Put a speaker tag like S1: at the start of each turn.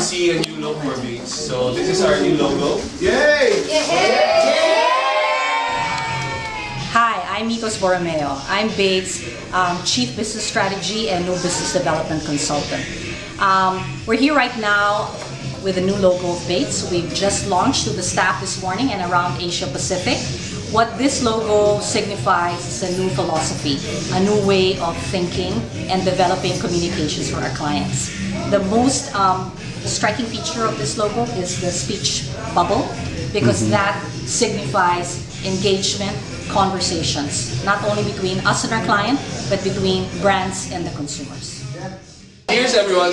S1: see a new look for Bates. So this is our new logo. Yay! Yay!
S2: Hi, I'm Mitos Borromeo. I'm Bates' um, Chief Business Strategy and New Business Development Consultant. Um, we're here right now with a new logo of Bates. We've just launched to the staff this morning and around Asia Pacific. What this logo signifies is a new philosophy, a new way of thinking and developing communications for our clients. The most um, striking feature of this logo is the speech bubble because mm-hmm. that signifies engagement, conversations, not only between us and our client, but between brands and the consumers.
S1: Cheers, everyone.